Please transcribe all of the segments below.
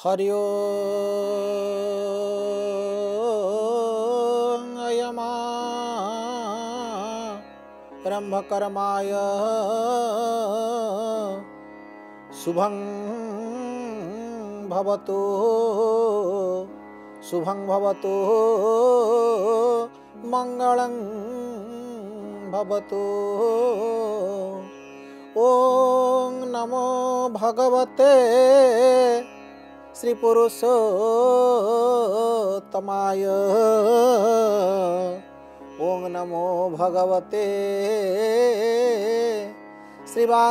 Hari Oyama ब्रह्मकर्माय शुभं भवतु शुभं भवतु मङ्गलं भवतु। ॐ नमो भगवते श्रीपुरुषोत्तमाय ॐ नमो भगवते श्रीवासुदेवाय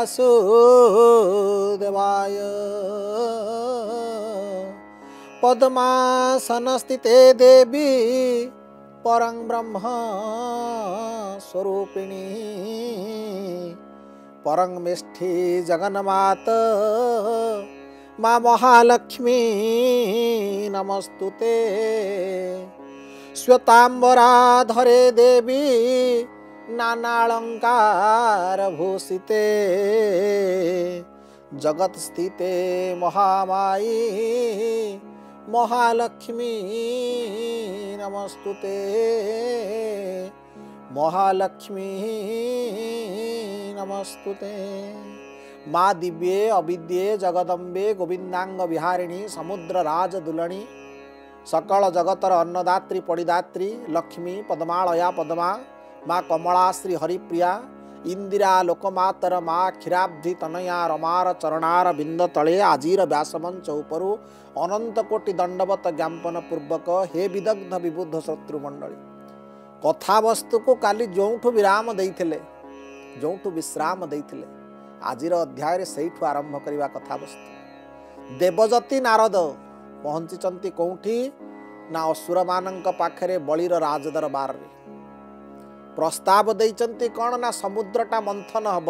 पद्मासनस्थिते देवी परं ब्रह्म स्वरूपिणी परं मिष्ठी जगन्मात मा महालक्ष्मी, नमस्तु ते। श्वेताम्बराधरे देवी नानालङ्कारभूषिते जगत्स्थिते महामायी महालक्ष्मी, नमस्तु ते। महालक्ष्मी, नमस्तु ते। माँ दिव्ये अविद्ये जगदम्बे गोविन्दांग विहारिणी समुद्र राज दुलणी सकल जगतर अन्नदात्री पडिदात्री लक्ष्मी पद्मालया पद्मा माँ कमला श्री हरिप्रिया ଇନ୍ଦିରା ଲୋକମାତର ମା କ୍ଷୀରାବ୍ଧି ତନୟା ରମାର ଚରଣାର ବିନ୍ଦ ତଳେ ଆଜିର ବ୍ୟାସମଞ୍ଚ ଉପରୁ ଅନନ୍ତ କୋଟି ଦଣ୍ଡବତ ଜ୍ଞାପନ ପୂର୍ବକ ହେ ବିଦଗ୍ଧ ବିବୁଦ୍ଧ ଶତ୍ରୁମଣ୍ଡଳୀ କଥାବସ୍ତୁକୁ କାଲି ଯେଉଁଠୁ ବିରାମ ଦେଇଥିଲେ ଯେଉଁଠୁ ବିଶ୍ରାମ ଦେଇଥିଲେ ଆଜିର ଅଧ୍ୟାୟରେ ସେଇଠୁ ଆରମ୍ଭ କରିବା କଥାବସ୍ତୁ। ଦେବଜତି ନାରଦ ପହଞ୍ଚିଛନ୍ତି କେଉଁଠି? ନା ଅସୁରମାନଙ୍କ ପାଖରେ ବଳିର ରାଜଦରବାରରେ। ପ୍ରସ୍ତାବ ଦେଇଛନ୍ତି କ'ଣ? ନା ସମୁଦ୍ରଟା ମନ୍ଥନ ହେବ?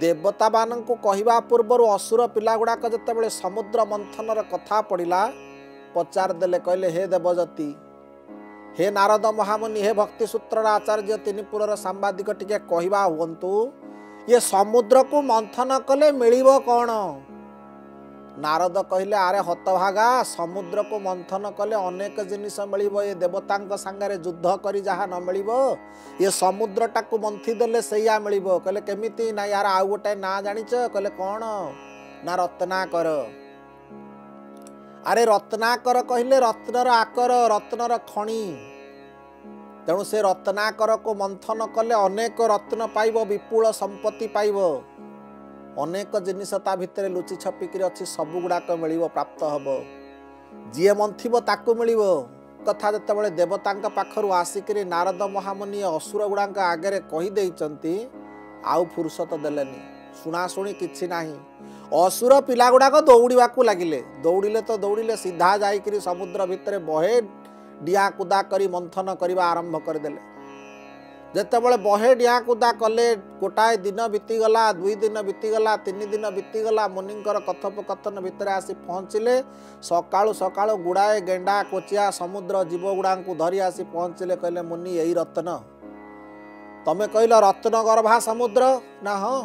ଦେବତାମାନଙ୍କୁ କହିବା ପୂର୍ବରୁ ଅସୁର ପିଲାଗୁଡ଼ାକ ଯେତେବେଳେ ସମୁଦ୍ର ମନ୍ଥନର କଥା ପଡ଼ିଲା ପଚାରିଦେଲେ କହିଲେ ହେ ଦେବଜତି ହେ ନାରଦ ମହାମୁନି ହେ ଭକ୍ତି ସୂତ୍ରର ଆଚାର୍ଯ୍ୟ ତିନିପୁରର ସାମ୍ବାଦିକ ଟିକେ କହିବା ହୁଅନ୍ତୁ। ଇଏ ସମୁଦ୍ରକୁ ମନ୍ଥନ କଲେ ମିଳିବ କ'ଣ? ନାରଦ କହିଲେ ଆରେ ହତଭାଗା ସମୁଦ୍ରକୁ ମନ୍ଥନ କଲେ ଅନେକ ଜିନିଷ ମିଳିବ। ଏ ଦେବତାଙ୍କ ସାଙ୍ଗରେ ଯୁଦ୍ଧ କରି ଯାହା ନ ମିଳିବ ଏ ସମୁଦ୍ରଟାକୁ ମନ୍ଥି ଦେଲେ ସେଇଆ ମିଳିବ କହିଲେ କେମିତି? ନା ୟାର ଆଉ ଗୋଟେ ନାଁ ଜାଣିଛ କହିଲେ କ'ଣ? ନା ରତ୍ନାକର। ଆରେ ରତ୍ନାକର କହିଲେ ରତ୍ନର ଆକର ରତ୍ନର ଖଣି। ତେଣୁ ସେ ରତ୍ନାକରକୁ ମନ୍ଥନ କଲେ ଅନେକ ରତ୍ନ ପାଇବ ବିପୁଳ ସମ୍ପତ୍ତି ପାଇବ। ଅନେକ ଜିନିଷ ତା ଭିତରେ ଲୁଚି ଛପିକିରି ଅଛି ସବୁଗୁଡ଼ାକ ମିଳିବ ପ୍ରାପ୍ତ ହେବ। ଯିଏ ମନ୍ଥିବ ତାକୁ ମିଳିବ। କଥା ଯେତେବେଳେ ଦେବତାଙ୍କ ପାଖରୁ ଆସିକିରି ନାରଦ ମହାମୁନି ଅସୁର ଗୁଡ଼ାଙ୍କ ଆଗରେ କହିଦେଇଛନ୍ତି ଆଉ ଫୁରୁସତ ଦେଲେନି। ଶୁଣାଶୁଣି କିଛି ନାହିଁ। ଅସୁର ପିଲା ଗୁଡ଼ାକ ଦୌଡ଼ିବାକୁ ଲାଗିଲେ। ଦୌଡ଼ିଲେ ତ ଦୌଡ଼ିଲେ ସିଧା ଯାଇକିରି ସମୁଦ୍ର ଭିତରେ ବହେ ଡିଆଁ କୁଦା କରି ମନ୍ଥନ କରିବା ଆରମ୍ଭ କରିଦେଲେ। ଯେତେବେଳେ ବହେ ଡିଆଁ କୁଦା କଲେ ଗୋଟାଏ ଦିନ ବିତିଗଲା ଦୁଇ ଦିନ ବିତିଗଲା ତିନି ଦିନ ବିତିଗଲା ମୁନିଙ୍କର କଥୋପକଥନ ଭିତରେ ଆସି ପହଞ୍ଚିଲେ। ସକାଳୁ ସକାଳୁ ଗୁଡ଼ାଏ ଗେଣ୍ଡା କୋଚିଆ ସମୁଦ୍ର ଜୀବ ଗୁଡ଼ାଙ୍କୁ ଧରି ଆସି ପହଞ୍ଚିଲେ କହିଲେ ମୁନି ଏଇ ରତ୍ନ। ତମେ କହିଲ ରତ୍ନ ଗର୍ଭା ସମୁଦ୍ର? ନା ହଁ।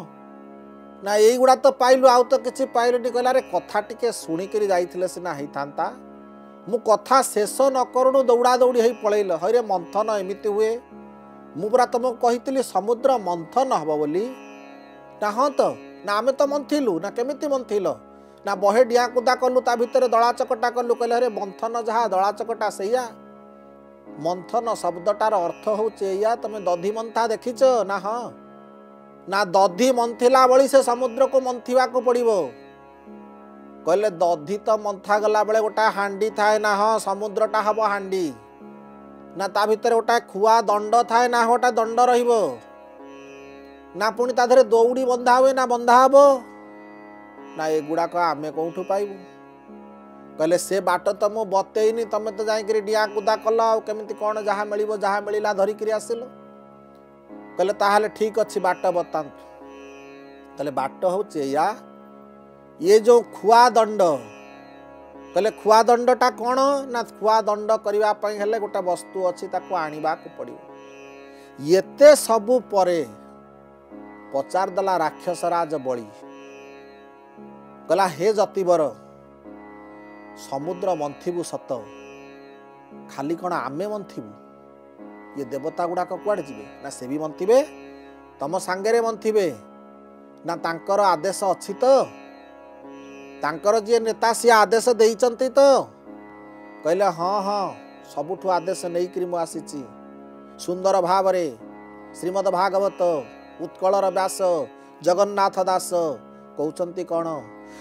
ନା ଏଇଗୁଡ଼ା ତ ପାଇଲୁ ଆଉ ତ କିଛି ପାଇଲୁନି। କହିଲା ଆରେ କଥା ଟିକେ ଶୁଣିକିରି ଯାଇଥିଲେ ସିନା ହେଇଥାନ୍ତା। ମୁଁ କଥା ଶେଷ ନ କରୁଣୁ ଦୌଡ଼ା ଦୌଡ଼ି ହେଇ ପଳେଇଲ। ହଇରେ ମନ୍ଥନ ଏମିତି ହୁଏ। ମୁଁ ପୁରା ତୁମକୁ କହିଥିଲି ସମୁଦ୍ର ମନ୍ଥନ ହେବ ବୋଲି। ନା ହଁ ତ ନା ଆମେ ତ ମନ୍ଥିଲୁ ନା କେମିତି ମନ୍ଥିଲ? ନା ବହେ ଡିଆଁ କୁଦା କଲୁ ତା ଭିତରେ ଦଳା ଚକଟା କଲୁ କହିଲେ ଆରେ ମନ୍ଥନ ଯାହା ଦଳା ଚକଟା ସେଇଆ। ମନ୍ଥନ ଶବ୍ଦଟାର ଅର୍ଥ ହେଉଛି ଏଇଆ ତମେ ଦଧି ମନ୍ଥା ଦେଖିଛ? ନା ହଁ। ନା ଦଧି ମନ୍ଥିଲା ଭଳି ସେ ସମୁଦ୍ରକୁ ମନ୍ଥିବାକୁ ପଡ଼ିବ। କହିଲେ ଦଧି ତ ମନ୍ଥା ଗଲା ବେଳେ ଗୋଟାଏ ହାଣ୍ଡି ଥାଏ ନା ହଁ ସମୁଦ୍ରଟା ହେବ ହାଣ୍ଡି। ନା ତା ଭିତରେ ଗୋଟାଏ ଖୁଆ ଦଣ୍ଡ ଥାଏ ନା ଗୋଟା ଦଣ୍ଡ ରହିବ। ନା ପୁଣି ତା ଦେହରେ ଦୌଡ଼ି ବନ୍ଧା ହୁଏ ନା ବନ୍ଧା ହବ? ନା ଏଗୁଡ଼ାକ ଆମେ କେଉଁଠୁ ପାଇବୁ? କହିଲେ ସେ ବାଟ ତ ମୁଁ ବତେଇନି ତମେ ତ ଯାଇକିରି ଡିଆଁ କୁଦା କଲ ଆଉ କେମିତି କ'ଣ ଯାହା ମିଳିବ ଯାହା ମିଳିଲା ଧରିକିରି ଆସିଲ? କହିଲେ ତାହେଲେ ଠିକ୍ ଅଛି ବାଟ ବତାନ୍ତୁ। ତାହେଲେ ବାଟ ହେଉଛି ଏଇଆ ଇଏ ଯେଉଁ ଖୁଆ ଦଣ୍ଡ କହିଲେ ଖୁଆ ଦଣ୍ଡଟା କ'ଣ ନା ଖୁଆ ଦଣ୍ଡ କରିବା ପାଇଁ ହେଲେ ଗୋଟେ ବସ୍ତୁ ଅଛି ତାକୁ ଆଣିବାକୁ ପଡ଼ିବ ଏତେ ସବୁ ପରେ ପଚାରିଦେଲା ରାକ୍ଷସରାଜ ବଳି କହିଲା ହେ ଯତିବର ସମୁଦ୍ର ମନ୍ଥିବୁ ସତ ଖାଲି କ'ଣ ଆମେ ମନ୍ଥିବୁ ଇଏ ଦେବତା ଗୁଡ଼ାକ କୁଆଡ଼େ ଯିବେ? ନା ସେ ବି ମନ୍ଥିବେ? ତମ ସାଙ୍ଗରେ ମନ୍ଥିବେ? ନା ତାଙ୍କର ଆଦେଶ ଅଛି ତ? ତାଙ୍କର ଯିଏ ନେତା ସିଏ ଆଦେଶ ଦେଇଛନ୍ତି ତ। କହିଲେ ହଁ ହଁ ସବୁଠୁ ଆଦେଶ ନେଇକିରି ମୁଁ ଆସିଛି। ସୁନ୍ଦର ଭାବରେ ଶ୍ରୀମଦ ଭାଗବତ ଉତ୍କଳର ବ୍ୟାସ ଜଗନ୍ନାଥ ଦାସ କହୁଛନ୍ତି କ'ଣ?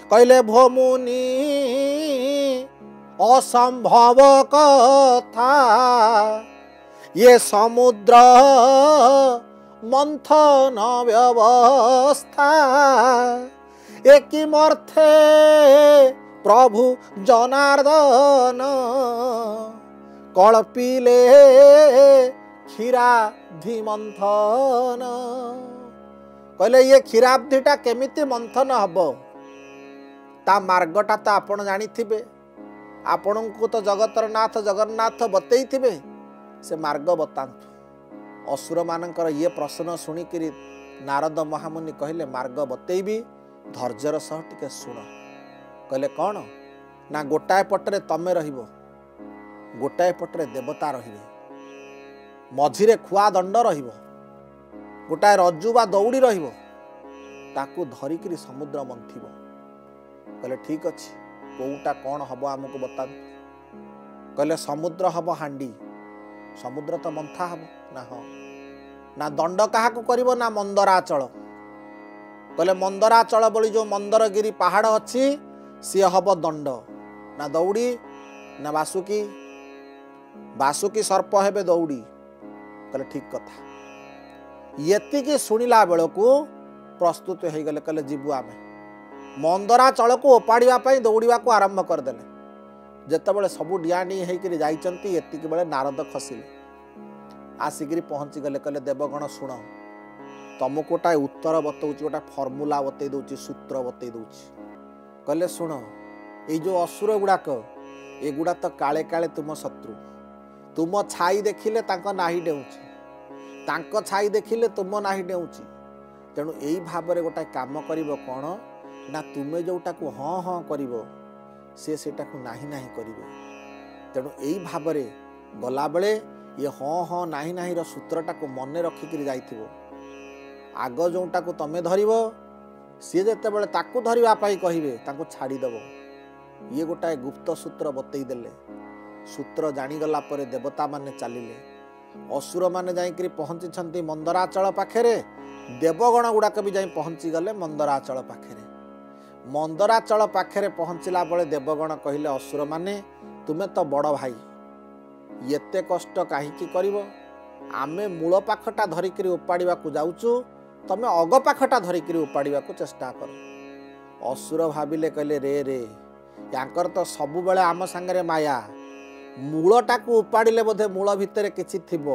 କହିଲେ ଭୋମୁନି ଅସମ୍ଭବ କଥା। ଇଏ ସମୁଦ୍ର ମନ୍ଥନ ବ୍ୟବସ୍ଥା। ଏକିମର୍ଥେ ପ୍ରଭୁ ଜନାର୍ଦ୍ଦନ କଳ୍ପିଲେ କ୍ଷୀରାବ୍ଧି ମନ୍ଥନ କହିଲେ ଇଏ କ୍ଷୀରାବ୍ଧିଟା କେମିତି ମନ୍ଥନ ହବ? ତା ମାର୍ଗଟା ତ ଆପଣ ଜାଣିଥିବେ। ଆପଣଙ୍କୁ ତ ଜଗତର ନାଥ ଜଗନ୍ନାଥ ବତେଇଥିବେ ସେ ମାର୍ଗ ବତାନ୍ତୁ। ଅସୁରମାନଙ୍କର ଇଏ ପ୍ରଶ୍ନ ଶୁଣିକିରି ନାରଦ ମହାମୁନି କହିଲେ ମାର୍ଗ ବତେଇବି। ଧୈର୍ଯ୍ୟର ସହ ଟିକେ ଶୁଣ। କହିଲେ କ'ଣ? ନା ଗୋଟାଏ ପଟରେ ତମେ ରହିବ ଗୋଟାଏ ପଟରେ ଦେବତା ରହିବେ। ମଝିରେ ଖୁଆ ଦଣ୍ଡ ରହିବ ଗୋଟାଏ ରଜୁ ବା ଦୌଡ଼ି ରହିବ। ତାକୁ ଧରିକିରି ସମୁଦ୍ର ମନ୍ଥିବ। କହିଲେ ଠିକ୍ ଅଛି କେଉଁଟା କ'ଣ ହବ ଆମକୁ ବତାନ୍ତୁ କହିଲେ ସମୁଦ୍ର ହବ ହାଣ୍ଡି। ସମୁଦ୍ର ତ ମନ୍ଥା ହବ। ନା ହଁ। ନା ଦଣ୍ଡ କାହାକୁ କରିବ ନା ମନ୍ଦରାଚଳ। କହିଲେ ମନ୍ଦରାଚଳ ବୋଲି ଯେଉଁ ମନ୍ଦରଗିରି ପାହାଡ଼ ଅଛି ସିଏ ହବ ଦଣ୍ଡ। ନା ଦୌଡ଼ି ନା ବାସୁକି। ବାସୁକି ସର୍ପ ହେବେ ଦୌଡ଼ି କହିଲେ ଠିକ୍ କଥା। ଏତିକି ଶୁଣିଲା ବେଳକୁ ପ୍ରସ୍ତୁତ ହେଇଗଲେ କହିଲେ ଯିବୁ ଆମେ। ମନ୍ଦରାଚଳକୁ ଓପାଡ଼ିବା ପାଇଁ ଦୌଡ଼ିବାକୁ ଆରମ୍ଭ କରିଦେଲେ। ଯେତେବେଳେ ସବୁ ଡିଆଁଡିଁ ହେଇକିରି ଯାଇଛନ୍ତି ଏତିକି ବେଳେ ନାରଦ ଖସିଲେ। ଆସିକିରି ପହଞ୍ଚିଗଲେ କହିଲେ ଦେବଗଣ ଶୁଣ। ତମକୁ ଗୋଟାଏ ଉତ୍ତର ବତଉଛି ଗୋଟା ଫର୍ମୁଲା ବତେଇ ଦେଉଛି ସୂତ୍ର ବତେଇ ଦେଉଛି। କହିଲେ ଶୁଣ ଏଇ ଯେଉଁ ଅସୁର ଗୁଡ଼ାକ ଏଗୁଡ଼ା ତ କାଳେ କାଳେ ତୁମ ଶତ୍ରୁ। ତୁମ ଛାଇ ଦେଖିଲେ ତାଙ୍କ ନାହିଁ ଡେଉଛି। ତାଙ୍କ ଛାଇ ଦେଖିଲେ ତୁମ ନାହିଁ ଡେଉଛି। ତେଣୁ ଏଇ ଭାବରେ ଗୋଟାଏ କାମ କରିବ କ'ଣ? ନା ତୁମେ ଯେଉଁଟାକୁ ହଁ ହଁ କରିବ ସେ ସେଇଟାକୁ ନାହିଁ ନାହିଁ କରିବେ। ତେଣୁ ଏଇ ଭାବରେ ଗଲାବେଳେ ଇଏ ହଁ ହଁ ନାହିଁ ନାହିଁର ସୂତ୍ରଟାକୁ ମନେ ରଖିକିରି ଯାଇଥିବ। ଆଗ ଯେଉଁଟାକୁ ତମେ ଧରିବ ସିଏ ଯେତେବେଳେ ତାକୁ ଧରିବା ପାଇଁ କହିବେ ତାଙ୍କୁ ଛାଡ଼ିଦେବ ଇଏ ଗୋଟାଏ ଗୁପ୍ତ ସୂତ୍ର ବତେଇ ଦେଲେ ସୂତ୍ର ଜାଣିଗଲା ପରେ ଦେବତାମାନେ ଚାଲିଲେ ଅସୁରମାନେ ଯାଇକିରି ପହଞ୍ଚିଛନ୍ତି ମନ୍ଦରାଚଳ ପାଖରେ ଦେବଗଣ ଗୁଡ଼ାକ ବି ଯାଇ ପହଞ୍ଚିଗଲେ ମନ୍ଦରାଚଳ ପାଖରେ ମନ୍ଦରାଚଳ ପାଖରେ ପହଞ୍ଚିଲା ବେଳେ ଦେବଗଣ କହିଲେ ଅସୁରମାନେ ତୁମେ ତ ବଡ଼ ଭାଇ ଏତେ କଷ୍ଟ କାହିଁକି କରିବ ଆମେ ମୂଳ ପାଖଟା ଧରିକିରି ଉପାଡ଼ିବାକୁ ଯାଉଛୁ ତମେ ଅଗ ପାଖଟା ଧରିକିରି ଉପାଡ଼ିବାକୁ ଚେଷ୍ଟା କର। ଅସୁର ଭାବିଲେ କହିଲେ ରେ ରେ ୟାଙ୍କର ତ ସବୁବେଳେ ଆମ ସାଙ୍ଗରେ ମାୟା। ମୂଳଟାକୁ ଉପାଡ଼ିଲେ ବୋଧେ ମୂଳ ଭିତରେ କିଛି ଥିବ।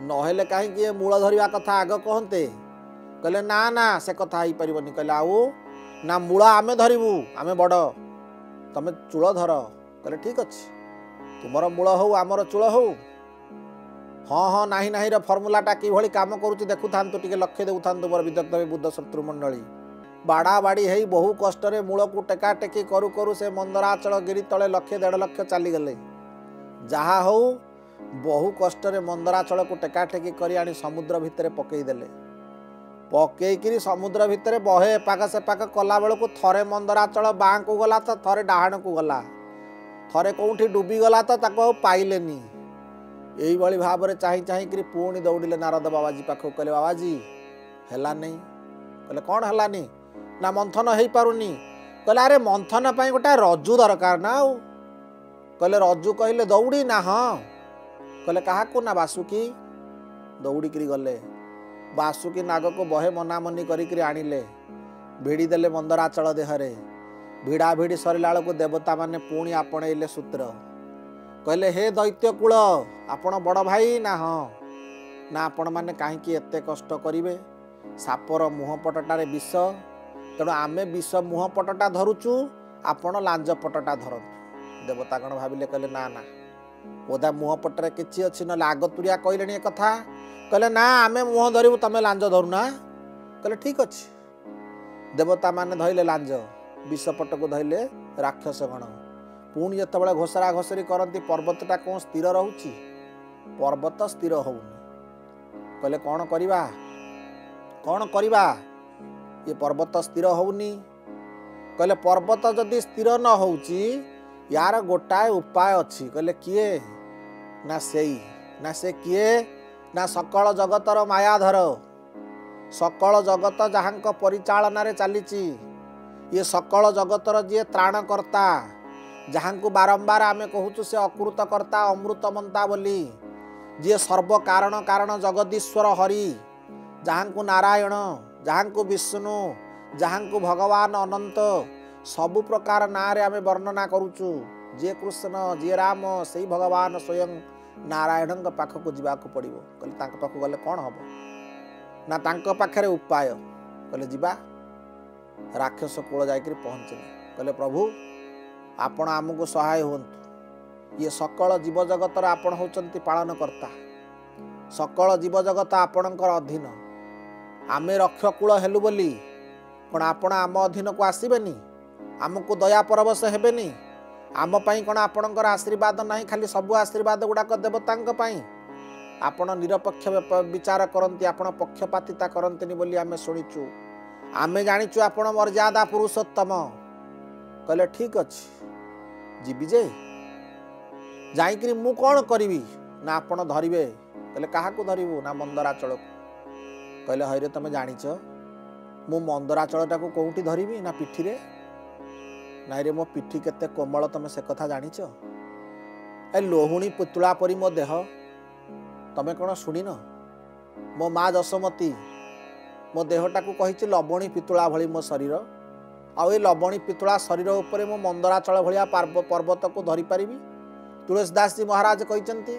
ନହେଲେ କାହିଁକି ଏ ମୂଳ ଧରିବା କଥା ଆଗ କହନ୍ତେ? କହିଲେ ନା ନା ସେ କଥା ହେଇପାରିବନି। କହିଲେ ଆଉ? ନା ମୂଳ ଆମେ ଧରିବୁ ଆମେ ବଡ଼। ତମେ ଚୂଳ ଧର। କହିଲେ ଠିକ୍ ଅଛି। ତୁମର ମୂଳ ହଉ ଆମର ଚୂଳ ହଉ। ହଁ ହଁ ନାହିଁ ନାହିଁର ଫର୍ମୁଲାଟା କିଭଳି କାମ କରୁଛି ଦେଖୁଥାନ୍ତୁ ଟିକେ ଲକ୍ଷ୍ୟ ଦେଉଥାନ୍ତୁ ମୋର ବିଦଗ୍ଧ ବୁଦ୍ଧ ଶତ୍ରୁ ମଣ୍ଡଳୀ। ବାଡ଼ା ବାଡ଼ି ହେଇ ବହୁ କଷ୍ଟରେ ମୂଳକୁ ଟେକା ଟେକି କରୁ କରୁ ସେ ମନ୍ଦରାଚଳ ଗିରି ତଳେ ଲକ୍ଷେ ଦେଢ଼ ଲକ୍ଷ ଚାଲିଗଲେ। ଯାହା ହଉ ବହୁ କଷ୍ଟରେ ମନ୍ଦରାଚଳକୁ ଟେକା ଟେକି କରି ଆଣି ସମୁଦ୍ର ଭିତରେ ପକେଇଦେଲେ ପକେଇକିରି ସମୁଦ୍ର ଭିତରେ ବହେ ଏପାକ ସେପାକ କଲା ବେଳକୁ ଥରେ ମନ୍ଦରାଚଳ ବାଁକୁ ଗଲା ତ ଥରେ ଡାହାଣକୁ ଗଲା। ଥରେ କେଉଁଠି ଡୁବିଗଲା ତ ତାକୁ ଆଉ ପାଇଲେନି। ଏଇଭଳି ଭାବରେ ଚାହିଁ ଚାହିଁକିରି ପୁଣି ଦୌଡ଼ିଲେ ନାରଦ ବାବାଜୀ ପାଖକୁ କହିଲେ ବାବାଜୀ ହେଲାନି କହିଲେ କ'ଣ ହେଲାନି ନା ମନ୍ଥନ ହେଇପାରୁନି କହିଲେ ଆରେ ମନ୍ଥନ ପାଇଁ ଗୋଟେ ରଜୁ ଦରକାର ନା ଆଉ କହିଲେ ରଜୁ କହିଲେ ଦୌଡ଼ି ନା ହଁ କହିଲେ କାହାକୁ ନା ବାସୁକି ଦୌଡ଼ିକିରି ଗଲେ ବାସୁକି ନାଗକୁ ବହେ ମନାମନି କରିକିରି ଆଣିଲେ ଭିଡ଼ି ଦେଲେ ମନ୍ଦରାଚଳ ଦେହରେ ଭିଡ଼ା ଭିଡ଼ି ସରିଲା ବେଳକୁ ଦେବତାମାନେ ପୁଣି ଆପଣେଇଲେ ସୂତ୍ର କହିଲେ ହେ ଦୈତ୍ୟ କୂଳ ଆପଣ ବଡ଼ ଭାଇ ନା ହଁ? ନା ଆପଣମାନେ କାହିଁକି ଏତେ କଷ୍ଟ କରିବେ? ସାପର ମୁହଁ ପଟଟାରେ ବିଷ। ତେଣୁ ଆମେ ବିଷ ମୁହଁ ପଟଟା ଧରୁଛୁ ଆପଣ ଲାଞ୍ଜ ପଟଟା ଧରନ୍ତୁ। ଦେବତା କ'ଣ ଭାବିଲେ କହିଲେ ନା ନା। ବୋଧେ ମୁହଁ ପଟରେ କିଛି ଅଛି ନହେଲେ ଆଗତୁରିଆ କହିଲେଣି ଏ କଥା କହିଲେ ନା ଆମେ ମୁହଁ ଧରିବୁ ତମେ ଲାଞ୍ଜ ଧରୁନା। କହିଲେ ଠିକ୍ ଅଛି। ଦେବତାମାନେ ଧଇଲେ ଲାଞ୍ଜ ବିଷ ପଟକୁ ଧଇଲେ ରାକ୍ଷସ ଗଣ ପୁଣି ଯେତେବେଳେ ଘୋଷରା ଘୋଷରି କରନ୍ତି ପର୍ବତଟା କ'ଣ ସ୍ଥିର ରହୁଛି? ପର୍ବତ ସ୍ଥିର ହଉନି। କହିଲେ କ'ଣ କରିବା? କ'ଣ କରିବା? ଇଏ ପର୍ବତ ସ୍ଥିର ହଉନି। କହିଲେ ପର୍ବତ ଯଦି ସ୍ଥିର ନ ହଉଛି ୟାର ଗୋଟାଏ ଉପାୟ ଅଛି। କହିଲେ କିଏ? ନା ସେଇ ନା ସେ କିଏ? ନା ସକଳ ଜଗତର ମାୟାଧର? ସକଳ ଜଗତ ଯାହାଙ୍କ ପରିଚାଳନାରେ ଚାଲିଛି ଇଏ ସକଳ ଜଗତର ଯିଏ ତ୍ରାଣକର୍ତ୍ତା? ଯାହାଙ୍କୁ ବାରମ୍ବାର ଆମେ କହୁଛୁ ସେ ଅକୃତ କର୍ତ୍ତା ଅମୃତମନ୍ତା ବୋଲି। ଯିଏ ସର୍ବ କାରଣ କାରଣ ଜଗଦୀଶ୍ୱର ହରି ଯାହାଙ୍କୁ ନାରାୟଣ ଯାହାଙ୍କୁ ବିଷ୍ଣୁ ଯାହାଙ୍କୁ ଭଗବାନ ଅନନ୍ତ ସବୁ ପ୍ରକାର ନାଁରେ ଆମେ ବର୍ଣ୍ଣନା କରୁଛୁ। ଯିଏ କୃଷ୍ଣ ଯିଏ ରାମ ସେଇ ଭଗବାନ ସ୍ୱୟଂ ନାରାୟଣଙ୍କ ପାଖକୁ ଯିବାକୁ ପଡ଼ିବ। କହିଲେ ତାଙ୍କ ପାଖକୁ ଗଲେ କ'ଣ ହେବ? ନା ତାଙ୍କ ପାଖରେ ଉପାୟ? କହିଲେ ଯିବା। ରାକ୍ଷସ କୂଳ ଯାଇକରି ପହଞ୍ଚିଲେ। କହିଲେ ପ୍ରଭୁ ଆପଣ ଆମକୁ ସହାୟ ହୁଅନ୍ତୁ। ଇଏ ସକଳ ଜୀବଜଗତର ଆପଣ ହେଉଛନ୍ତି ପାଳନକର୍ତ୍ତା। ସକଳ ଜୀବଜଗତ ଆପଣଙ୍କର ଅଧୀନ। ଆମେ ରକ୍ଷକୂଳ ହେଲୁ ବୋଲି। କ'ଣ ଆପଣ ଆମ ଅଧୀନକୁ ଆସିବେନି? ଆମକୁ ଦୟା ପରବଶ ହେବେନି? ଆମ ପାଇଁ କ'ଣ ଆପଣଙ୍କର ଆଶୀର୍ବାଦ ନାହିଁ ଖାଲି ସବୁ ଆଶୀର୍ବାଦ ଗୁଡ଼ାକ ଦେବତାଙ୍କ ପାଇଁ? ଆପଣ ନିରପେକ୍ଷ ବିଚାର କରନ୍ତି ଆପଣ ପକ୍ଷପାତିତା କରନ୍ତିନି ବୋଲି ଆମେ ଶୁଣିଛୁ। ଆମେ ଜାଣିଛୁ ଆପଣ ମର୍ଯ୍ୟାଦା ପୁରୁଷୋତ୍ତମ। କହିଲେ ଠିକ୍ ଅଛି। ଯିବି ଯେ। ଯାଇକିରି ମୁଁ କ'ଣ କରିବି? ନା ଆପଣ ଧରିବେ? କହିଲେ କାହାକୁ ଧରିବୁ? ନା ମନ୍ଦରାଚଳକୁ? କହିଲେ ହଇରେ ତମେ ଜାଣିଛ ମୁଁ ମନ୍ଦରାଚଳଟାକୁ କେଉଁଠି ଧରିବି? ନା ପିଠିରେ? ନାଇଁରେ ମୋ ପିଠି କେତେ କୋମଳ ତମେ ସେ କଥା ଜାଣିଛ? ଏ ଲୋହୁଣୀ ପୁତୁଳା ପରି ମୋ ଦେହ। ତମେ କ'ଣ ଶୁଣିନ? ମୋ ମା ଯଶୋମତୀ ମୋ ଦେହଟାକୁ କହିଛି ଲବଣୀ ପିତୁଳା ଭଳି ମୋ ଶରୀର। ଆଉ ଏ ଲବଣୀ ପିତୁଳା ଶରୀର ଉପରେ ମୁଁ ମନ୍ଦରାଚଳ ଭଳିଆ ପାର୍ବ ପର୍ବତକୁ ଧରିପାରିବି? ତୁଳସୀଦାସଜୀ ମହାରାଜ କହିଛନ୍ତି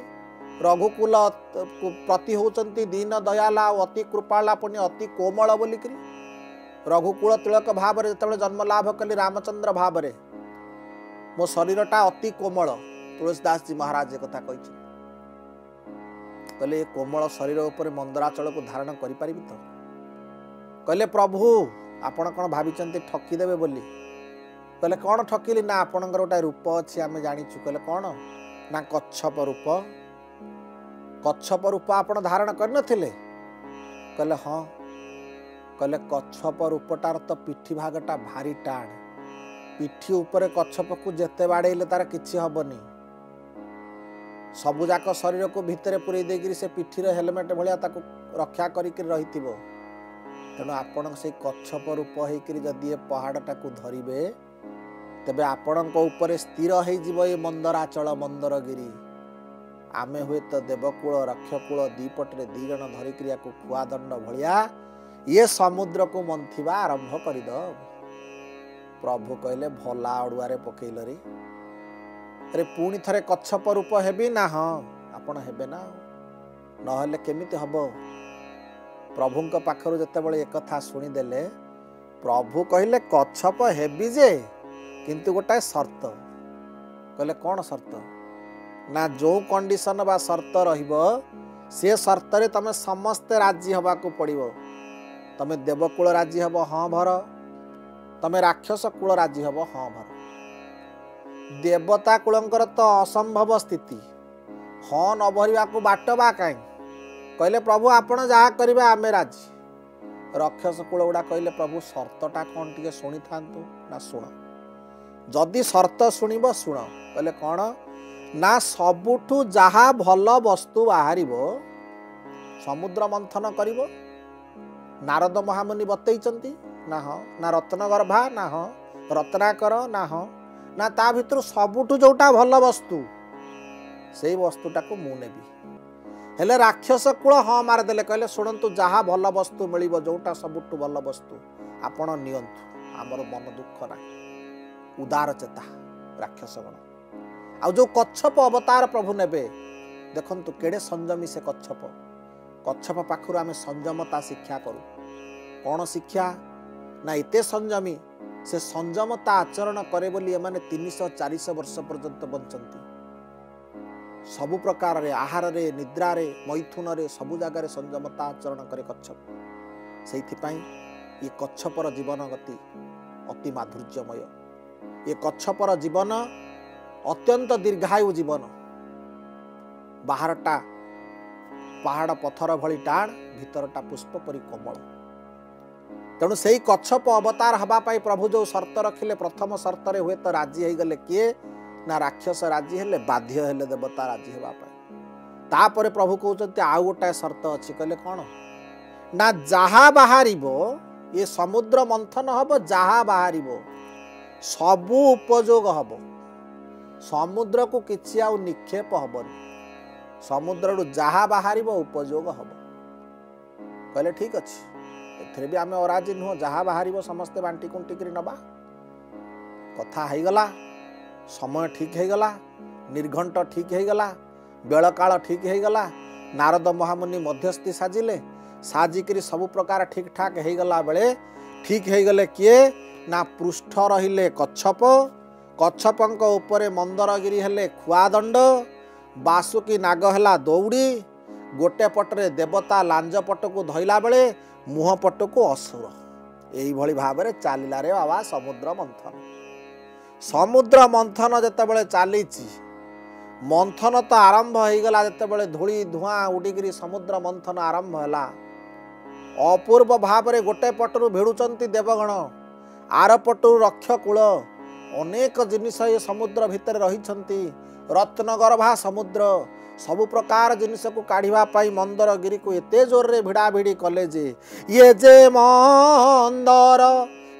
ରଘୁକୁଲ ପ୍ରତି ହେଉଛନ୍ତି ଦୀନ ଦୟାଲା ଆଉ ଅତି କୃପାଳା ପୁଣି ଅତି କୋମଳ ବୋଲିକିରି। ରଘୁକୁଳ ତିଳକ ଭାବରେ ଯେତେବେଳେ ଜନ୍ମ ଲାଭ କଲି ରାମଚନ୍ଦ୍ର ଭାବରେ ମୋ ଶରୀରଟା ଅତି କୋମଳ ତୁଳସୀଦାସଜୀ ମହାରାଜ ଏ କଥା କହିଛନ୍ତି। କହିଲେ ଏ କୋମଳ ଶରୀର ଉପରେ ମନ୍ଦରାଚଳକୁ ଧାରଣ କରିପାରିବି ତ? କହିଲେ ପ୍ରଭୁ ଆପଣ କ'ଣ ଭାବିଛନ୍ତି ଠକିଦେବେ ବୋଲି? କହିଲେ କ'ଣ ଠକିଲି? ନା ଆପଣଙ୍କର ଗୋଟେ ରୂପ ଅଛି ଆମେ ଜାଣିଛୁ। କହିଲେ କ'ଣ? ନା କଚ୍ଛପ ରୂପ। କଚ୍ଛପ ରୂପ ଆପଣ ଧାରଣ କରିନଥିଲେ? କହିଲେ ହଁ। କହିଲେ କଚ୍ଛପ ରୂପଟାର ତ ପିଠି ଭାଗଟା ଭାରି ଟାଣ। ପିଠି ଉପରେ କଚ୍ଛପକୁ ଯେତେ ବାଡ଼େଇଲେ ତାର କିଛି ହବନି। ସବୁଯାକ ଶରୀରକୁ ଭିତରେ ପୁରେଇ ଦେଇକିରି ସେ ପିଠିର ହେଲମେଟ୍ ଭଳିଆ ତାକୁ ରକ୍ଷା କରିକି ରହିଥିବ। ତେଣୁ ଆପଣ ସେଇ କଚ୍ଛପ ରୂପ ହେଇକିରି ଯଦି ଏ ପାହାଡ଼ଟାକୁ ଧରିବେ ତେବେ ଆପଣଙ୍କ ଉପରେ ସ୍ଥିର ହେଇଯିବ ଏ ମନ୍ଦରାଚଳ ମନ୍ଦରଗିରି। ଆମେ ହୁଏତ ଦେବକୂଳ ରକ୍ଷକୂଳ ଦିପଟରେ ଦୁଇ ଜଣ ଧରିକିରି ୟାକୁ ଖୁଆଦଣ୍ଡ ଭଳିଆ ଇଏ ସମୁଦ୍ରକୁ ମନ୍ଥିବା ଆରମ୍ଭ କରିଦେବ ପ୍ରଭୁ କହିଲେ ଭଲା ଅଡ଼ୁଆରେ ପକେଇଲରି। ଆରେ ପୁଣି ଥରେ କଚ୍ଛପ ରୂପ ହେବି ନା ହଁ ଆପଣ ହେବେ ନା ନହେଲେ କେମିତି ହବ? ପ୍ରଭୁଙ୍କ ପାଖରୁ ଯେତେବେଳେ ଏକଥା ଶୁଣିଦେଲେ ପ୍ରଭୁ କହିଲେ କଚ୍ଛପ ହେବି ଯେ କିନ୍ତୁ ଗୋଟାଏ ସର୍ତ୍ତ। କହିଲେ କ'ଣ ସର୍ତ୍ତ? ନା ଯେଉଁ କଣ୍ଡିସନ ବା ସର୍ତ୍ତ ରହିବ ସେ ସର୍ତ୍ତରେ ତମେ ସମସ୍ତେ ରାଜି ହେବାକୁ ପଡ଼ିବ। ତମେ ଦେବକୂଳ ରାଜି ହେବ ହଁ ଭର। ତମେ ରାକ୍ଷସ କୂଳ ରାଜି ହେବ ହଁ ଭର। ଦେବତା କୂଳଙ୍କର ତ ଅସମ୍ଭବ ସ୍ଥିତି। ହଁ ନ ଭରିବାକୁ ବାଟ ବା କାହିଁ କହିଲେ ପ୍ରଭୁ ଆପଣ ଯାହା କରିବେ ଆମେ ରାଜି ରକ୍ଷସ କୂଳ ଗୁଡ଼ା କହିଲେ ପ୍ରଭୁ ସର୍ତ୍ତଟା କ'ଣ ଟିକେ ଶୁଣିଥାନ୍ତୁ? ନା ଶୁଣ। ଯଦି ସର୍ତ୍ତ ଶୁଣିବ ଶୁଣ। କହିଲେ କ'ଣ? ନା ସବୁଠୁ ଯାହା ଭଲ ବସ୍ତୁ ବାହାରିବ ସମୁଦ୍ର ମନ୍ଥନ କରିବ? ନାରଦ ମହାମୁନି ବତେଇଛନ୍ତି ନା ହଁ। ନା ରତ୍ନଗର୍ଭା? ନା ହଁ। ରତ୍ନାକର? ନା ହଁ। ନା ତା ଭିତରୁ ସବୁଠୁ ଯେଉଁଟା ଭଲ ବସ୍ତୁ ସେଇ ବସ୍ତୁଟାକୁ ମୁଁ ନେବି। ହେଲେ ରାକ୍ଷସ କୂଳ ହଁ ମାରିଦେଲେ। କହିଲେ ଶୁଣନ୍ତୁ ଯାହା ଭଲ ବସ୍ତୁ ମିଳିବ ଯେଉଁଟା ସବୁଠୁ ଭଲ ବସ୍ତୁ ଆପଣ ନିଅନ୍ତୁ। ଆମର ମନ ଦୁଃଖ ନାହିଁ। ଉଦାର ଚେତା ରାକ୍ଷସଗଣ ଆଉ ଯେଉଁ କଚ୍ଛପ ଅବତାର ପ୍ରଭୁ ନେବେ ଦେଖନ୍ତୁ କେଡ଼େ ସଂଯମୀ ସେ କଚ୍ଛପ। କଚ୍ଛପ ପାଖରୁ ଆମେ ସଂଯମତା ଶିକ୍ଷା କରୁ। କ'ଣ ଶିକ୍ଷା? ନା ଏତେ ସଂଯମୀ ସେ ସଂଯମତା ଆଚରଣ କରେ ବୋଲି ଏମାନେ ତିନିଶହ ଚାରିଶହ ବର୍ଷ ପର୍ଯ୍ୟନ୍ତ ବଞ୍ଚନ୍ତି। ସବୁ ପ୍ରକାରରେ ଆହାରରେ ନିଦ୍ରାରେ ମୈଥୁନରେ ସବୁ ଜାଗାରେ ସଂଯମତା ଆଚରଣ କରେ କଚ୍ଛପ। ସେଇଥିପାଇଁ ଏ କଚ୍ଛପର ଜୀବନ ଗତି ଅତି ମାଧୁର୍ଯ୍ୟମୟ। ଏ କଚ୍ଛପର ଜୀବନ ଅତ୍ୟନ୍ତ ଦୀର୍ଘାୟୁ ଜୀବନ। ବାହାରଟା ପାହାଡ଼ ପଥର ଭଳି ଟାଣ ଭିତରଟା ପୁଷ୍ପ ପରି କୋମଳ। ତେଣୁ ସେଇ କଚ୍ଛପ ଅବତାର ହେବା ପାଇଁ ପ୍ରଭୁ ଯେଉଁ ସର୍ତ୍ତ ରଖିଲେ ପ୍ରଥମ ସର୍ତ୍ତରେ ହୁଏତ ରାଜି ହେଇଗଲେ କିଏ? ନା ରାକ୍ଷସ ରାଜି ହେଲେ ବାଧ୍ୟ ହେଲେ ଦେବତା ରାଜି ହେବା ପାଇଁ। ତାପରେ ପ୍ରଭୁ କହୁଛନ୍ତି ଆଉ ଗୋଟାଏ ସର୍ତ୍ତ ଅଛି। କହିଲେ କ'ଣ? ନା ଯାହା ବାହାରିବ ଏ ସମୁଦ୍ର ମନ୍ଥନ ହବ ଯାହା ବାହାରିବ ସବୁ ଉପଯୋଗ ହବ। ସମୁଦ୍ରକୁ କିଛି ଆଉ ନିକ୍ଷେପ ହବନି। ସମୁଦ୍ରରୁ ଯାହା ବାହାରିବ ଉପଯୋଗ ହବ। କହିଲେ ଠିକ ଅଛି। ଏଥିରେ ବି ଆମେ ଅରାଜି ନୁହଁ। ଯାହା ବାହାରିବ ସମସ୍ତେ ବାଣ୍ଟି କୁଣ୍ଟିକିରି ନେବା। କଥା ହେଇଗଲା। ସମୟ ଠିକ ହେଇଗଲା ନିର୍ଘଣ୍ଟ ଠିକ ହେଇଗଲା ବେଳକାଳ ଠିକ ହେଇଗଲା ନାରଦ ମହାମୁନି ମଧ୍ୟସ୍ଥି ସାଜିଲେ ସାଜିକିରି ସବୁ ପ୍ରକାର ଠିକ ଠାକ ହେଇଗଲା ବେଳେ ଠିକ ହେଇଗଲେ କିଏ? ନା ପୃଷ୍ଠ ରହିଲେ କଚ୍ଛପ କଚ୍ଛପଙ୍କ ଉପରେ ମନ୍ଦରଗିରି ହେଲେ ଖୁଆଦଣ୍ଡ ବାସୁକି ନାଗ ହେଲା ଦୌଡ଼ି ଗୋଟେ ପଟରେ ଦେବତା ଲାଞ୍ଜ ପଟକୁ ଧଇଲା ବେଳେ ମୁହଁ ପଟକୁ ଅସୁର। ଏଇଭଳି ଭାବରେ ଚାଲିଲାରେ ବାବା ସମୁଦ୍ର ମନ୍ଥନ। ସମୁଦ୍ର ମନ୍ଥନ ଯେତେବେଳେ ଚାଲିଛି ମନ୍ଥନ ତ ଆରମ୍ଭ ହେଇଗଲା ଯେତେବେଳେ ଧୂଳି ଧୂଆଁ ଉଡ଼ିକିରି ସମୁଦ୍ର ମନ୍ଥନ ଆରମ୍ଭ ହେଲା। ଅପୂର୍ବ ଭାବରେ ଗୋଟେ ପଟରୁ ଭିଡ଼ୁଛନ୍ତି ଦେବଗଣ ଆର ପଟରୁ ରକ୍ଷକୂଳ। ଅନେକ ଜିନିଷ ଏ ସମୁଦ୍ର ଭିତରେ ରହିଛନ୍ତି ରତ୍ନଗର୍ଭା ସମୁଦ୍ର ସବୁ ପ୍ରକାର ଜିନିଷକୁ କାଢ଼ିବା ପାଇଁ ମନ୍ଦରଗିରିକୁ ଏତେ ଜୋରରେ ଭିଡ଼ାଭିଡ଼ି କଲେ ଯେ ଇଏ ଯେ ମନ୍ଦର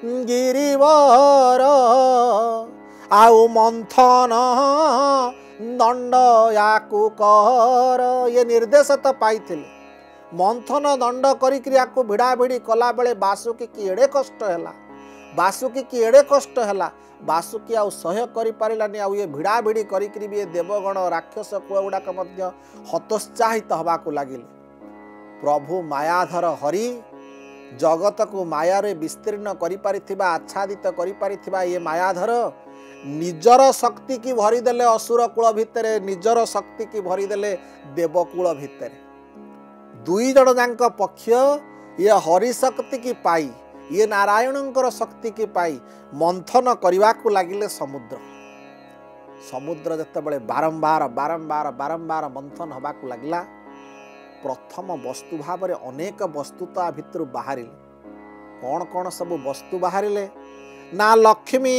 ଗିରିବର ଆଉ ମନ୍ଥନ ଦଣ୍ଡ ୟାକୁ କର। ଇଏ ନିର୍ଦ୍ଦେଶ ତ ପାଇଥିଲେ। ମନ୍ଥନ ଦଣ୍ଡ କରିକିରି ୟାକୁ ଭିଡ଼ାଭିଡ଼ି କଲାବେଳେ ବାସୁକି କି ଏଡ଼େ କଷ୍ଟ ହେଲା। ବାସୁକି କି ଏଡ଼େ କଷ୍ଟ ହେଲା। ବାସୁକି ଆଉ ସହ୍ୟ କରିପାରିଲାନି। ଆଉ ଇଏ ଭିଡ଼ାଭିଡ଼ି କରିକିରି ବି ଏ ଦେବଗଣ ରାକ୍ଷସ କୂଳ ଗୁଡ଼ାକ ମଧ୍ୟ ହତୋତ୍ସାହିତ ହେବାକୁ ଲାଗିଲେ। ପ୍ରଭୁ ମାୟାଧର ହରି ଜଗତକୁ ମାୟାରେ ବିସ୍ତୀର୍ଣ୍ଣ କରିପାରିଥିବା ଆଚ୍ଛାଦିତ କରିପାରିଥିବା ଇଏ ମାୟାଧର ନିଜର ଶକ୍ତିକି ଭରିଦେଲେ ଅସୁର କୂଳ ଭିତରେ ନିଜର ଶକ୍ତିକି ଭରିଦେଲେ ଦେବକୂଳ ଭିତରେ। ଦୁଇ ଜଣ ଯାଙ୍କ ପକ୍ଷ ଇଏ ହରିଶକ୍ତିକି ପାଇ ଇଏ ନାରାୟଣଙ୍କର ଶକ୍ତିକି ପାଇ ମନ୍ଥନ କରିବାକୁ ଲାଗିଲେ ସମୁଦ୍ର। ସମୁଦ୍ର ଯେତେବେଳେ ବାରମ୍ବାର ବାରମ୍ବାର ବାରମ୍ବାର ମନ୍ଥନ ହେବାକୁ ଲାଗିଲା ପ୍ରଥମ ବସ୍ତୁ ଭାବରେ ଅନେକ ବସ୍ତୁ ତା ଭିତରୁ ବାହାରିଲେ। କ'ଣ କ'ଣ ସବୁ ବସ୍ତୁ ବାହାରିଲେ? ନା ଲକ୍ଷ୍ମୀ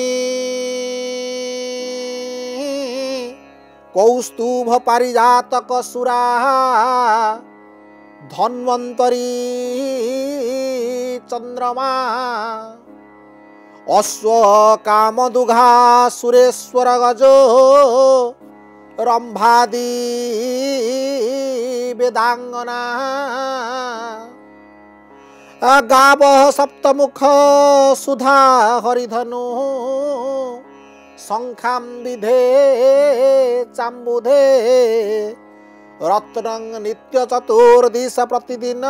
କୌସ୍ତୁଭ ପାରିଜାତକ ସୁରା ଧନ୍ୱନ୍ତରୀ ଚନ୍ଦ୍ରମା ଅଶ୍ୱ କାମଦୁଘା ସୁରେଶ୍ୱର ଗଜ रंभादी वेदांगना गाव सप्तमुख सुधा हरिधनु। शङ्खां विधे चाम्बुधे। रत्नं नित्यचतुर्दिश प्रतिदिन।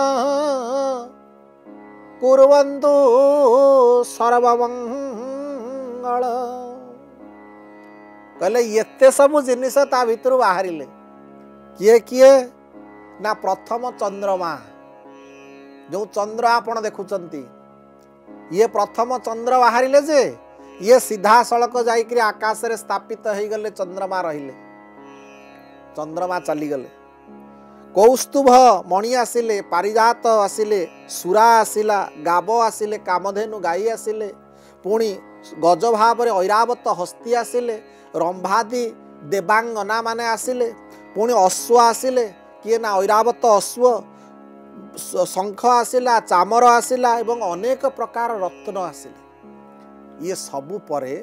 कुरु सर्वमङ्गल। କହିଲେ ଏତେ ସବୁ ଜିନିଷ ତା ଭିତରୁ ବାହାରିଲେ। କିଏ କିଏ? ନା ପ୍ରଥମ ଚନ୍ଦ୍ରମା। ଯେଉଁ ଚନ୍ଦ୍ର ଆପଣ ଦେଖୁଛନ୍ତି ଇଏ ପ୍ରଥମ ଚନ୍ଦ୍ର ବାହାରିଲେ ଯେ ଇଏ ସିଧାସଳଖ ଯାଇକିରି ଆକାଶରେ ସ୍ଥାପିତ ହେଇଗଲେ ଚନ୍ଦ୍ରମା ରହିଲେ। ଚନ୍ଦ୍ରମା ଚାଲିଗଲେ। କୌସ୍ତୁଭ ମଣି ଆସିଲେ ପାରିଜାତ ଆସିଲେ ସୁରା ଆସିଲା ଗାବ ଆସିଲେ କାମଧେନୁ ଗାଈ ଆସିଲେ ପୁଣି ଗଜ ଭାବରେ ଐରାବତ ହସ୍ତି ଆସିଲେ ରମ୍ଭାଦି ଦେବାଙ୍ଗନା ମାନେ ଆସିଲେ ପୁଣି ଅଶ୍ୱ ଆସିଲେ କିଏ ନା ଐରାବତ ଅଶ୍ୱ ଶଙ୍ଖ ଆସିଲା ଚାମର ଆସିଲା ଏବଂ ଅନେକ ପ୍ରକାର ରତ୍ନ ଆସିଲେ। ଇଏ ସବୁ ପରେ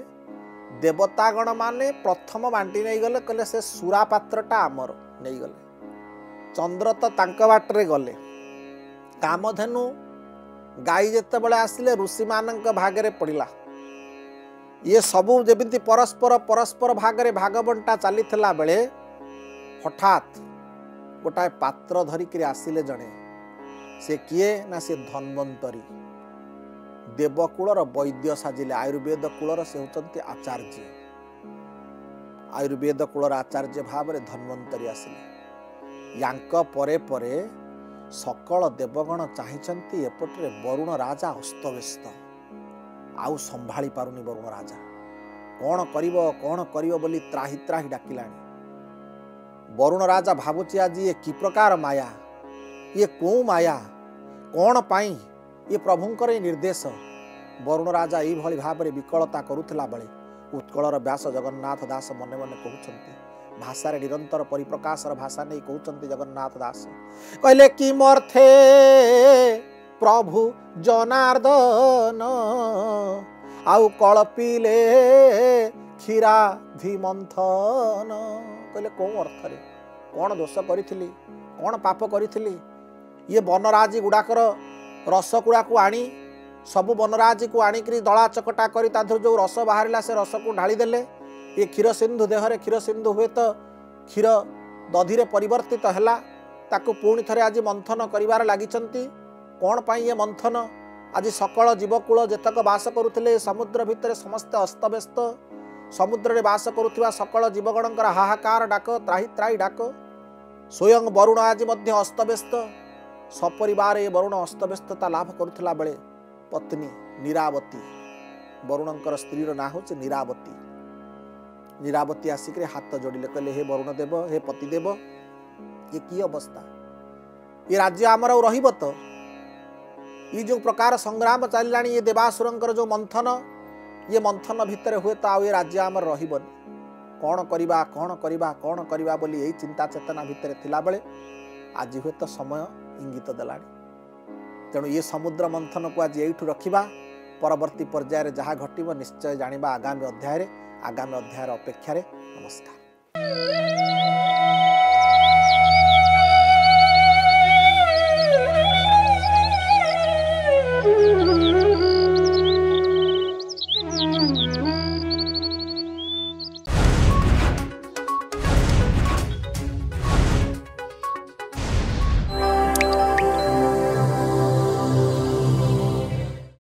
ଦେବତାଗଣ ମାନେ ପ୍ରଥମ ବାଣ୍ଟି ନେଇଗଲେ କହିଲେ ସେ ସୁରା ପାତ୍ରଟା ଆମର ନେଇଗଲେ। ଚନ୍ଦ୍ର ତ ତାଙ୍କ ବାଟରେ ଗଲେ। କାମଧେନୁ ଗାଈ ଯେତେବେଳେ ଆସିଲେ ଋଷିମାନଙ୍କ ଭାଗରେ ପଡ଼ିଲା। ଇଏ ସବୁ ଯେମିତି ପରସ୍ପର ପରସ୍ପର ଭାଗରେ ଭାଗବଣ୍ଟା ଚାଲିଥିଲା ବେଳେ ହଠାତ୍ ଗୋଟାଏ ପାତ୍ର ଧରିକିରି ଆସିଲେ ଜଣେ ସେ କିଏ ନା ସେ ଧନ୍ୱନ୍ତରୀ ଦେବକୂଳର ବୈଦ୍ୟ ସାଜିଲେ ଆୟୁର୍ବେଦ କୂଳର ସେ ହେଉଛନ୍ତି ଆଚାର୍ଯ୍ୟ ଆୟୁର୍ବେଦ କୂଳର ଆଚାର୍ଯ୍ୟ ଭାବରେ ଧନ୍ୱନ୍ତରୀ ଆସିଲେ ୟାଙ୍କ ପରେ ପରେ ସକଳ ଦେବଗଣ ଚାହିଁଛନ୍ତି ଏପଟରେ ବରୁଣ ରାଜା ଅସ୍ତବ୍ୟସ୍ତ ଆଉ ସମ୍ଭାଳି ପାରୁନି ବରୁଣ ରାଜା। କ'ଣ କରିବ କ'ଣ କରିବ ବୋଲି ତ୍ରାହି ତ୍ରାହି ଡାକିଲାଣି। ବରୁଣ ରାଜା ଭାବୁଛି ଆଜି ଏ କି ପ୍ରକାର ମାୟା ଇଏ କେଉଁ ମାୟା କ'ଣ ପାଇଁ ଇଏ ପ୍ରଭୁଙ୍କର ଏ ନିର୍ଦ୍ଦେଶ? ବରୁଣ ରାଜା ଏଇଭଳି ଭାବରେ ବିକଳତା କରୁଥିଲା ବେଳେ ଉତ୍କଳର ବ୍ୟାସ ଜଗନ୍ନାଥ ଦାସ ମନେ ମନେ କହୁଛନ୍ତି ଭାଷାରେ ନିରନ୍ତର ପରିପ୍ରକାଶର ଭାଷା ନେଇ କହୁଛନ୍ତି ଜଗନ୍ନାଥ ଦାସ। କହିଲେ କି ମର୍ଥେ ପ୍ରଭୁ ଜନାର୍ଦ୍ଦନ। ଆଉ କଳପିଲେ କ୍ଷୀରାଧି ମନ୍ଥନ କହିଲେ କେଉଁ ଅର୍ଥରେ? କ'ଣ ଦୋଷ କରିଥିଲି? କ'ଣ ପାପ କରିଥିଲି? ଇଏ ବନରାଜି ଗୁଡ଼ାକର ରସଗୁଡ଼ାକୁ ଆଣି ସବୁ ବନରାଜିକୁ ଆଣିକିରି ଦଳା ଚକଟା କରି ତା ଦେହରୁ ଯେଉଁ ରସ ବାହାରିଲା ସେ ରସକୁ ଢାଳିଦେଲେ। ଏ କ୍ଷୀର ସିନ୍ଧୁ ଦେହରେ କ୍ଷୀର ସିନ୍ଧୁ ହୁଏତ କ୍ଷୀର ଦଧିରେ ପରିବର୍ତ୍ତିତ ହେଲା। ତାକୁ ପୁଣି ଥରେ ଆଜି ମନ୍ଥନ କରିବାରେ ଲାଗିଛନ୍ତି। କ'ଣ ପାଇଁ ଏ ମନ୍ଥନ? ଆଜି ସକଳ ଜୀବକୂଳ ଯେତକ ବାସ କରୁଥିଲେ ସମୁଦ୍ର ଭିତରେ ସମସ୍ତେ ଅସ୍ତବ୍ୟସ୍ତ। ସମୁଦ୍ରରେ ବାସ କରୁଥିବା ସକଳ ଜୀବଗଣଙ୍କର ହାହାକାର ଡାକ ତ୍ରାହି ତ୍ରାହି ଡାକ। ସ୍ୱୟଂ ବରୁଣ ଆଜି ମଧ୍ୟ ଅସ୍ତବ୍ୟସ୍ତ। ସପରିବାର ଏ ବରୁଣ ଅସ୍ତବ୍ୟସ୍ତତା ଲାଭ କରୁଥିଲା ବେଳେ ପତ୍ନୀ ନୀରାବତୀ। ବରୁଣଙ୍କର ସ୍ତ୍ରୀର ନାଁ ହେଉଛି ନୀରାବତୀ। ନୀରାବତୀ ଆସିକରି ହାତ ଯୋଡ଼ିଲେ କହିଲେ ହେ ବରୁଣ ଦେବ ହେ ପତି ଦେବ ଇଏ କି ଅବସ୍ଥା? ଏ ରାଜ୍ୟ ଆମର ଆଉ ରହିବ ତ? ଇଏ ଯେଉଁ ପ୍ରକାର ସଂଗ୍ରାମ ଚାଲିଲାଣି ଏ ଦେବାସୁରଙ୍କର ଯେଉଁ ମନ୍ଥନ ଇଏ ମନ୍ଥନ ଭିତରେ ହୁଏତ ଆଉ ଏ ରାଜ୍ୟ ଆମର ରହିବନି। କ'ଣ କରିବା କ'ଣ କରିବା କ'ଣ କରିବା ବୋଲି ଏଇ ଚିନ୍ତା ଚେତନା ଭିତରେ ଥିଲାବେଳେ ଆଜି ହୁଏତ ସମୟ ଇଙ୍ଗିତ ଦେଲାଣି। ତେଣୁ ଇଏ ସମୁଦ୍ର ମନ୍ଥନକୁ ଆଜି ଏଇଠୁ ରଖିବା ପରବର୍ତ୍ତୀ ପର୍ଯ୍ୟାୟରେ ଯାହା ଘଟିବ ନିଶ୍ଚୟ ଜାଣିବା ଆଗାମୀ ଅଧ୍ୟାୟରେ ଆଗାମୀ ଅଧ୍ୟାୟର ଅପେକ୍ଷାରେ। ନମସ୍କାର।